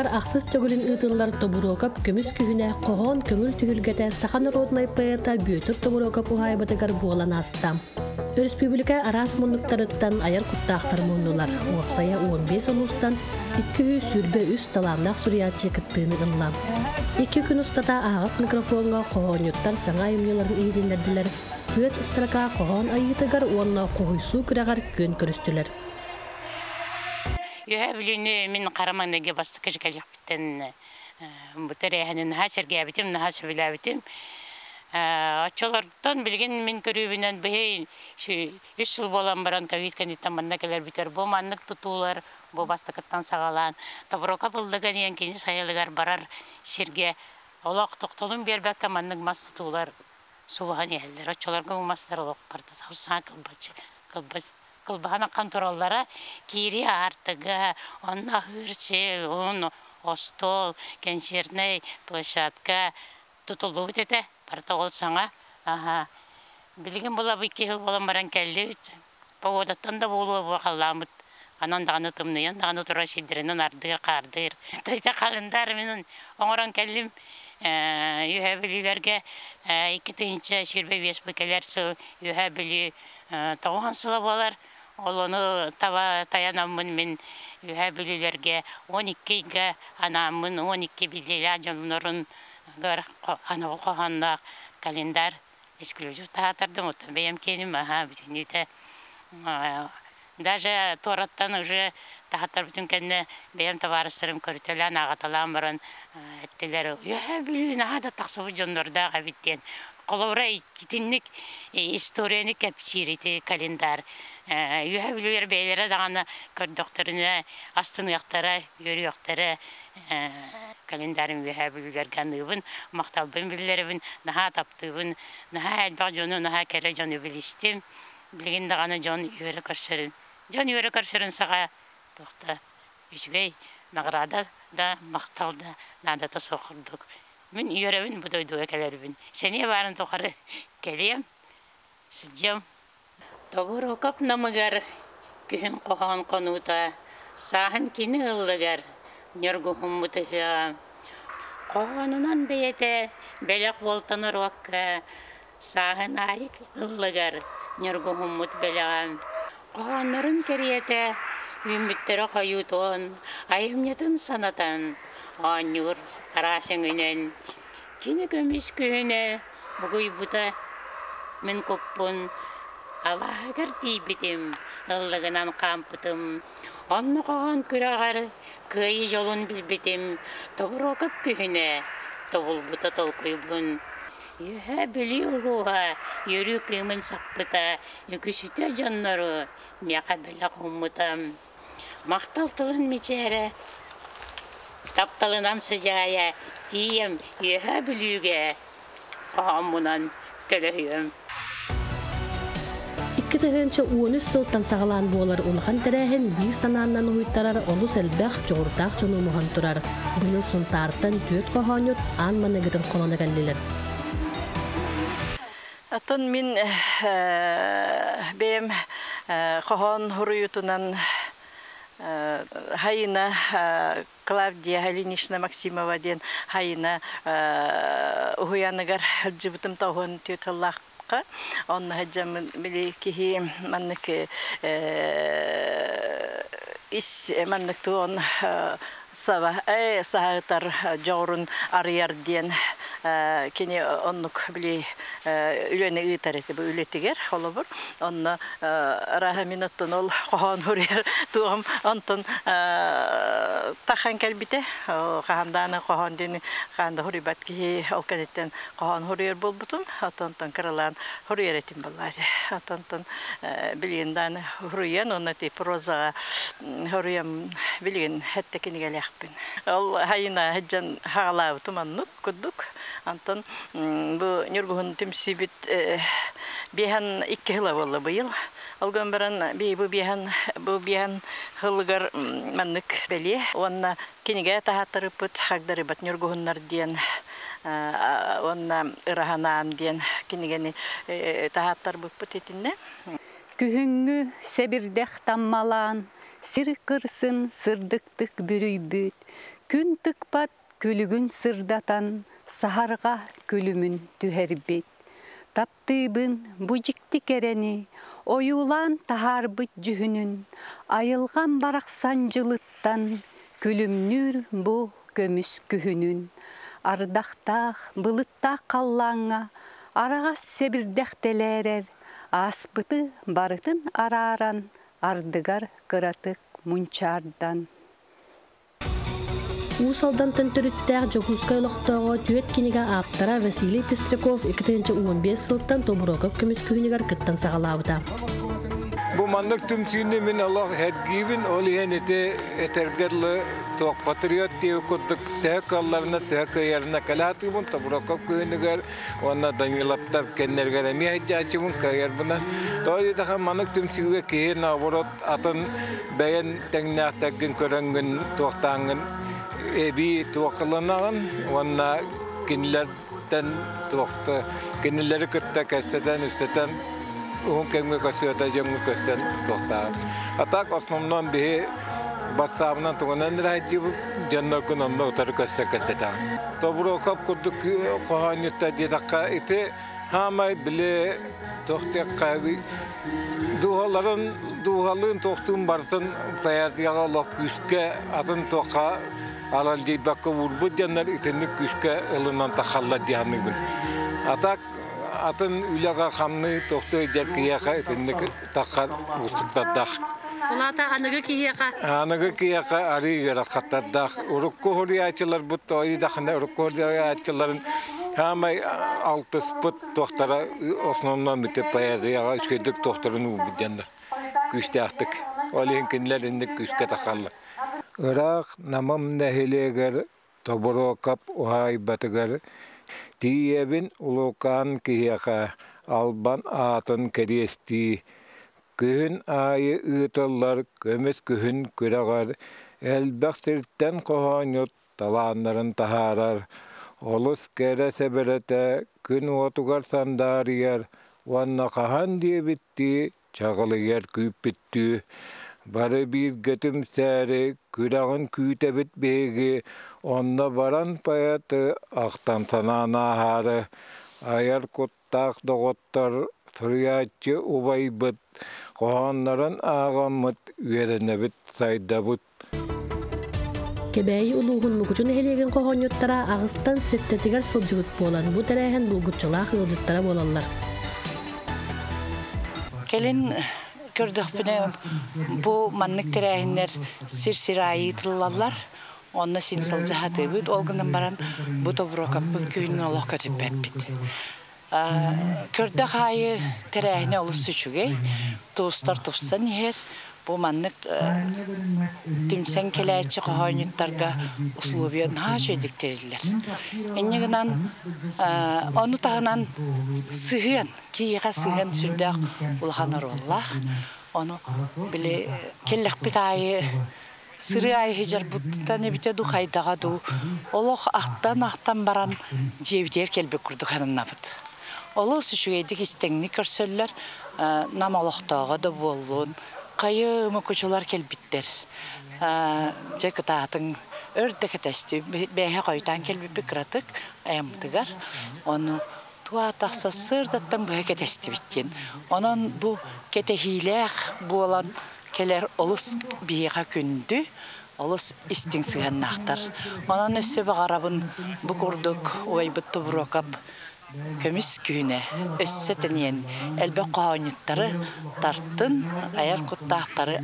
тугар ақсыз төгілін ытыллар тобурокап көмүс күхүнэ кохон көңүл түһүлгете сахан роднай поэта бүйөтүр тобурокап ухайбатыгар буолан аста. Республика арас муннуктарыттан аяр куттаахтар муннулар. Уапсая 15 олустан 200 сүрбе үс талаамнах суриятчы кыттыыны ылла. Iki күн устата ағас микрофонга кохонюттар саңа эмнеларын ийдиндердилер. Түөт ыстырака кохон айытыгар уонна кохуйсуу күрагар көн көрүстүлер. Юха билини мин караманныге басты кыжгалык биттен бутер яханын ха сергей битим наха сөбилә битим. Ачалардан билген мин көрүбүнөн бей үч жыл болан баран ковид каниттан манна келер битер бу маннык тутуулар бу бастыкыттан сагалаан таброка булдыган ен кини сайылыгар барар сирге олок токтолун бербекке маннык мас тутуулар субахан яһеллер ачаларга мастар олок барда саусан кылбачы кылбас. Кылбахана контроллара кири артыга онна хырчы он остол концертный площадка тутулуу дете барда ол саңа аха. Билген була бу жыл болан баран келди погодаттан да болуа калламыт анан даганы тымныян даганы тура сидиренен ардыр кардыр тайта калындар менен оңорон келдим юха билилерге ики тыйынча ширбе бес бекелер сыл юха били тоған сыла болар олону таба таянаммын мен юха билилерге он иккиге анаммын он икки билиле жолнорун ана коханнак календар исключу таатардым ота беям кеним аха битините даже тораттан уже тахаттар бүтүн кенне беям товарыстарым көрүтөлөн агаталаан баран эттелер я билин ада таксыбы жондорда биттен коловра китинник историяны кепсирити календар. Юха билер бейлере дагана көрдөктөрүнө астыныяктара йөрүяктара календарым юха билерген ыбын макталбын билерибин наха таптыбын наха элбак жону наха кере жону билистим билген дагана жон үйөрө көрсөрүн жон үйөрө көрсөрүн сага тохта үчбей награда да мактал да надата сокурдук мен үйөрөбүн будойду экелербин сене барын тохары келем сидем тобур окап намыгар күһүн кохон конута сахын кини ыллыгар нёргухуммутыга кохонунан бейете белек болтонор уакка сахын айык ыллыгар нёргухуммут белеган кохоннорун кериете үмүттере коютон айымнетін санатан анюр карашыңынен кини көмүс күһүнө бугуй бута мен коппун алаагар тийбитим ыллыгынан кампытым онно коон күрагар кыйы жолун билбитим тобурокоп күһүнө тобулбута толкуйбун Юха били улуға, юрі кымын сақпыта, үкісіте жаннару, мияқа білі құммытам. Мақтал тылын мечәрі, тапталынан сыжая, тием, юха біліге, қамынан төлөйім. Икки тыгынча уонус сылтан сагалаан буолар улахан тәрәһен бир санааннан уйттарар олус элбэх жогуртаах чонумухан турар. Быйыл сунтаартан түөт кохонют аан манныгытын колона кэллилер. Атын мин бем кохон хуруютунан хайына Клавдия Галинична Максимова ден хайына уhuяныгар жыбытым тауын түйеталлаққа онны хаджам мили кихи маннык ис маннык туон сава э сагытар жорун арыяр ден кини оннук били үлөне ыйтар эти бу үлетигер холобур онно раха минуттон ол кохон хурер туам онтон тахан келбите каханданы кохон дени каханда хурибат ки олканеттен кохон хурер болбутум отонтон кырылан хурер этим боллади отонтон билгенданы хуруян онна ти проза хуруям билген хетте кинигелякпин ол хайына хаджан хагалаабытым аннук куддук Антон бу нюргуһун тимсибит бихан икки хыла болла быйыл. Алган баран би бу бихан бу бихан хылгар маннык бели. Онна киниге тахаттырыпыт хагдары бат нюргуһуннар диен онна ыраханаам диен кинигени тахаттар буппут этинне. Күһүңгү себирдех таммалаан, сир кырсын сырдыктык бүрүйбүт, күн тыкпат күлігін сырдатан сахарға күлімін түһәрбит. Таптыыбын бужикти керени, оюлан тахарбыт жүхүнүн, айылған барақсан жылыттан күлімнүр бу көмүс күхүнүн. Ардақтақ, былыттақ қаллаңа, арағас себірдәқтелерер, аспыты барытын араран, ардыгар кыратык мунчардан. Усалдан төнтөрүттәк Жогускай лохтоого түет кинига аптара Василий Пестряков 2015 сылтан Тобуроков көмүс күнүгөр кыттан сагалаабыта. Бу маннык түмсүйүнү мен Аллах хәдгибин ол иһен ите этергерлы ток патриот дип куттук тәк алларына тәк ярына калатыбын табураков күнүгөр онна даңылаптар кеннергер эми айдачыбын кайыр бuna той да маннык түмсүйгө киһин наоборот атын бәйен тәңнәтәгин көрөнгөн токтаңын эби туакылынагын онна кинлерден туакты кинлери кытта кәстәдән үстәтән un kemme kasiyata jamu kastan tohta atak utar kasta kasata tobro kap kurduk kohanyutta didakka ite hamay bile tohte qabi duhaların duhalın tohtun bartın payat yaga lok toqa alal jibakka vurbu jannar itenlik küske ılınan takhalla dihanıgın atak атын үләгә хамны тохты җәркияка итенник таққан устыктадах. Улата аныгы кияка ари гара хаттадах. Урукку хориячылар бу той дахна урукку хориячыларын хамай алтыс пут тохтара основном мите поэзияга тохтарын убудянда. Инде тахалла. Ирак намам нәһилегер тоборокап ухай батыгар Тиебин улукан кияка албан атын керести. Күн айы ытыллар көмес күн күрәгәр. Әлбәхтиртен коханют таланнарын тахарар. Олус кәрә сәбәрәтә күн отугар сандарияр. Ванна кахан диебитти чагылыгар күйіп битті. Бары бир гетим сәре күрәгын күйтәбит беге. Онна баран паяты ақтан санана хары. Аяр куттақ доғыттар Сурьячы убайбыт. Қоғаннарын ағамыт үйеренебит сайдабыт. Кебәйи улуғын мукучун эхелеген кохоньоттара агыстан сеттетигер сылжыбыт болан. Бу тәрәһен булгуччулаах ылжыттара болалар. Келин көрдөх бине бу маннык тирәһиннәр сир-сирайы тыллалар. Онна син сылжы хатыбыт, олгынан баран бу тоброкап бу күйнүн олох көтүп бәппит. Көрдөх айы тирәһине олус сүчүге, туустар тупсан ихер, бу маннык түмсен келәчі қохойнуттарға условиян ха жөдіктерілер. Эннегінан оны тағынан сыгын, киеға сыгын сүрдәк улханар оллах. Оны біле келләк бит айы сыры айы хижар буттан эбите ду хайдаға ду. Олох ақтан ақтан баран жебдер келбек күрді ханыннабыт. Олы сүшүгейдік истеңні көрсөллер нам олықтаға да болуын. Қайы мүкүчулар келбиттер. Жек таатын өрдек тәсті бәйе қойтан келбі кратык аямдыгар. Оны туа тақса сырдаттан бұя кетесті биттен. Онан бұ кете хилех болан келер олыс бейеға күнді. Олыс истин сыганнақтар. Онан өссө бағарабын бұ күрдік ойбытты бұрокап көміс күйіне өссө тенен әлбе қауынеттары тарттын аяр құттақтары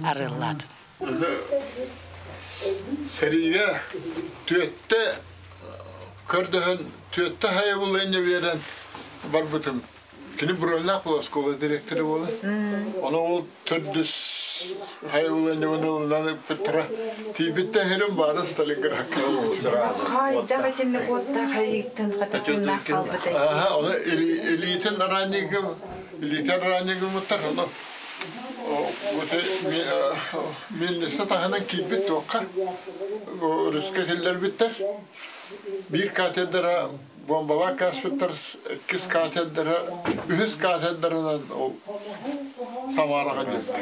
түйетте көрдөһөн түйетте хайы бұл эне берен бар бутым. Кини бурална була школа директоры бола. Оны ол төрдүс бұл эне bunu петра тибитте херем бары Сталинград. Хайда гатинне котта хайыктын катакунна калбытай. Ага, оны элитен раннигим, элитен раннигим муттар оны. Вот мен сатаханан килбит тоққа. Русқа теллер биттер. Bir katedra bombalar kasbetler, ikis katedra, ühüz katedradan o Samarağa gitti.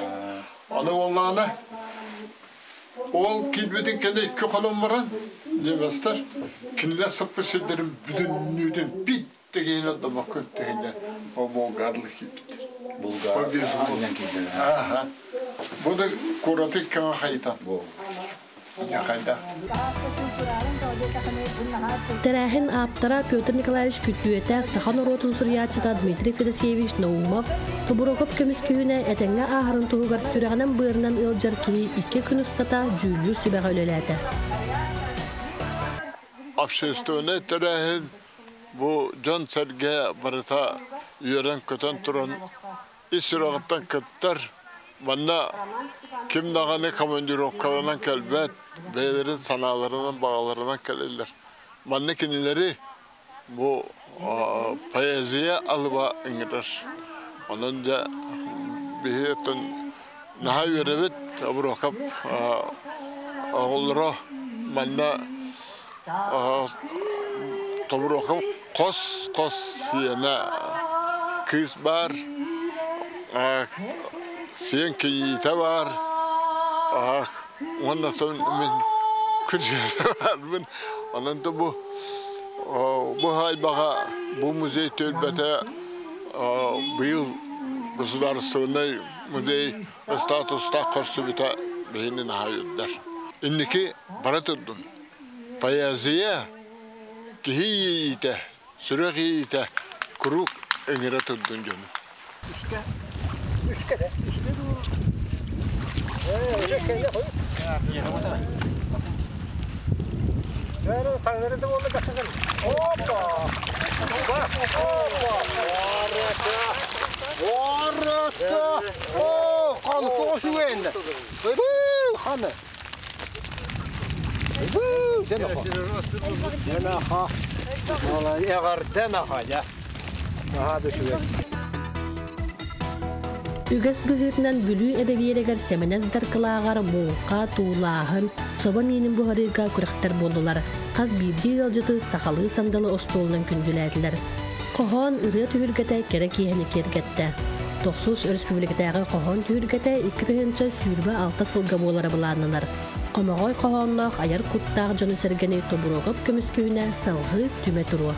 Bit tegen adama kötüyle. O bulgarlık gibidir. Bulgar. O bizim Aynen ki. Aha. Bu da Тәрәһен аптара Петр Николаевич күтүетә сахан оротун сурьячыта Дмитрий Федосеевич Наумов Тубурокоп көмүскүүнә этеңгә ахырын тугар сүрәгәнән быырынан ылжар ки ике күн устата жүйлү сүбәгә өлеләтә. Общественный terəhin bu can serge barata yören köten turan isirağıttan kıttar Bana kim daha ne kamöndürüm kalanan kelbet, beylerin sanalarından bağlarından kelirler. Bana kendileri bu poeziye alıba ingirir. Onun da bihiyetin naha yürübet, bırakıp oğulları bana tobrakıp kos kos yene kız bar Ah, ondan sonra ben kırıcı var. Ben onun da bu bu hay bağa bu müze tölbete bu yıl Государственный музей статуста біта бейінен hayırlar. İndiki bana tuttum. Поэзия кихиите, сүрәгиите, курук эңере турдун жөнү. Üskede. Üskede o. Ee, öyle şeyde koy. Yeni motor. Yani tanrıları da onunla kaçırdım. Hoppa. Hoppa. Hoppa. Varrasa. Varrasa. Oh, kanı koşu vende. Bıh, kanı. Bıh, dena ha. Dena ha. Vallahi eğer dena ha ya. Aha düşüyor. Үгәс бүһүрнән бүлүү эбевиерегер семенездер кылаагар муңка туулааһын соба минин буһарыга күрәхтер болдулар. Каз биди ылжыты сахалы сандалы остолунан күндүләдиләр. Кохон ыры түһүлгәтә кере киһени кергәттә. Тохсус республикадагы кохон түһүлгәтә 2 сүйрбә алта сылга болары буланнар. Комогой кохонлох аяр куттаах жоны сергени тобурогоп көмүскүүнә салгы түмә туруа.